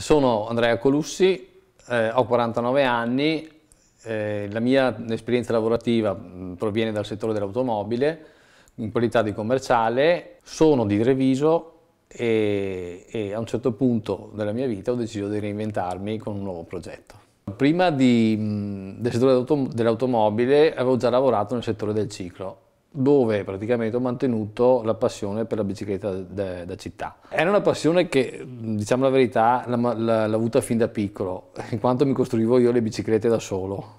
Sono Andrea Colussi, eh, ho 49 anni, eh, la mia esperienza lavorativa mh, proviene dal settore dell'automobile, in qualità di commerciale, sono di Treviso e, e, a un certo punto della mia vita ho deciso di reinventarmi con un nuovo progetto. Prima di, mh, del settore dell'automobile avevo già lavorato nel settore del ciclo dove praticamente ho mantenuto la passione per la bicicletta da, da città. Era una passione che, diciamo la verità, l'ho avuta fin da piccolo, in quanto mi costruivo io le biciclette da solo.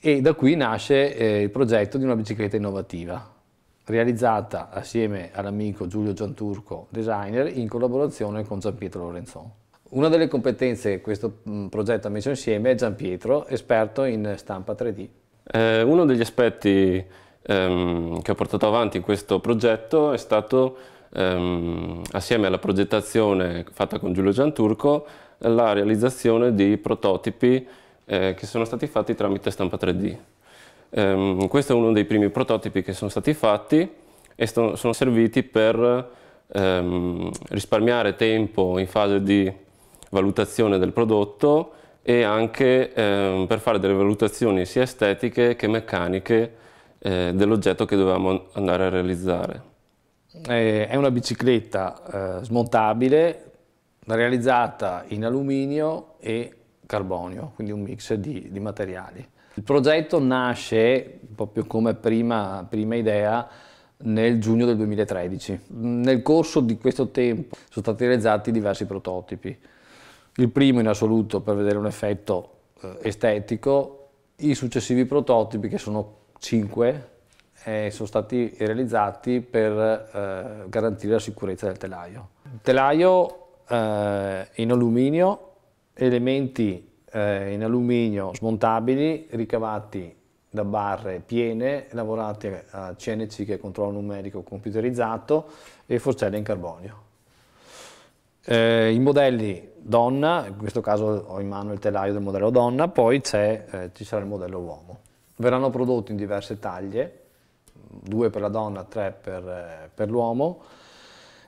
E da qui nasce eh, il progetto di una bicicletta innovativa, realizzata assieme all'amico Giulio Gianturco, designer, in collaborazione con Gianpietro Lorenzon. Una delle competenze che questo progetto ha messo insieme è Gianpietro, esperto in stampa 3D. Eh, uno degli aspetti ehm, che ho portato avanti in questo progetto è stato, ehm, assieme alla progettazione fatta con Giulio Gianturco, la realizzazione di prototipi eh, che sono stati fatti tramite stampa 3D. Ehm, questo è uno dei primi prototipi che sono stati fatti e sono serviti per ehm, risparmiare tempo in fase di valutazione del prodotto e anche ehm, per fare delle valutazioni sia estetiche che meccaniche eh, dell'oggetto che dovevamo andare a realizzare. È una bicicletta eh, smontabile realizzata in alluminio e carbonio, quindi un mix di, di materiali. Il progetto nasce, proprio come prima, prima idea, nel giugno del 2013. Nel corso di questo tempo sono stati realizzati diversi prototipi. Il primo in assoluto per vedere un effetto eh, estetico, i successivi prototipi che sono 5 eh, sono stati realizzati per eh, garantire la sicurezza del telaio. Telaio eh, in alluminio, elementi eh, in alluminio smontabili ricavati da barre piene, lavorati a CNC che è controllo numerico computerizzato e forcelle in carbonio. Eh, I modelli donna, in questo caso ho in mano il telaio del modello donna, poi eh, ci sarà il modello uomo. Verranno prodotti in diverse taglie, due per la donna, tre per, eh, per l'uomo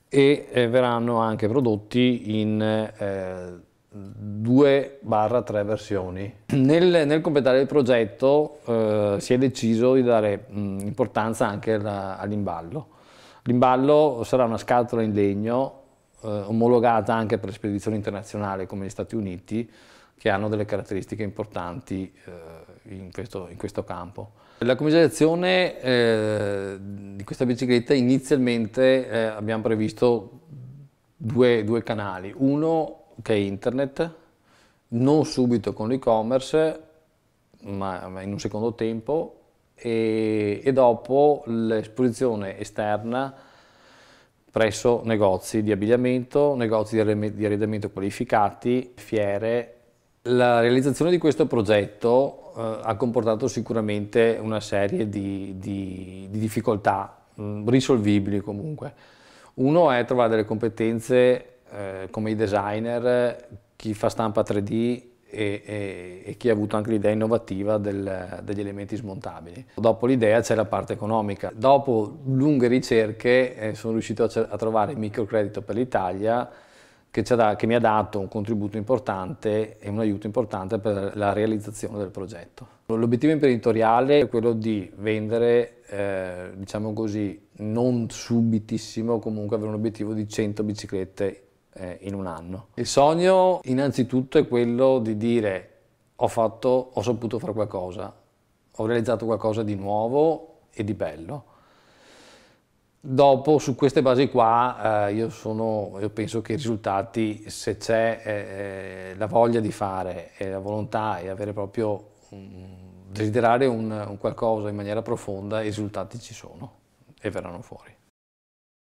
e eh, verranno anche prodotti in eh, 2-3 versioni. Nel, nel, completare il progetto eh, si è deciso di dare mh, importanza anche all'imballo. L'imballo sarà una scatola in legno eh, omologata anche per spedizioni internazionali come gli Stati Uniti che hanno delle caratteristiche importanti eh, in, questo, in, questo, campo. La commercializzazione eh, di questa bicicletta inizialmente eh, abbiamo previsto due, due, canali, uno che è internet, non subito con l'e-commerce, ma, ma, in un secondo tempo, e, e dopo l'esposizione esterna presso negozi di abbigliamento, negozi di arredamento qualificati, fiere la realizzazione di questo progetto eh, ha comportato sicuramente una serie di, di, di difficoltà mh, mm, risolvibili comunque. Uno è trovare delle competenze eh, come i designer, chi fa stampa 3D e, e, e chi ha avuto anche l'idea innovativa del, degli elementi smontabili. Dopo l'idea c'è la parte economica. Dopo lunghe ricerche eh, sono riuscito a, a trovare il microcredito per l'Italia che, che, mi ha dato un contributo importante e un aiuto importante per la realizzazione del progetto. L'obiettivo imprenditoriale è quello di vendere, eh, diciamo così, non subitissimo, comunque avere un obiettivo di 100 biciclette eh, in un anno. Il sogno innanzitutto è quello di dire ho, fatto, ho saputo fare qualcosa, ho realizzato qualcosa di nuovo e di bello Dopo, su queste basi qua, eh, io, sono, io, penso che i risultati, se c'è eh, la voglia di fare e la volontà e avere proprio um, desiderare un, un qualcosa in maniera profonda, i risultati ci sono e verranno fuori.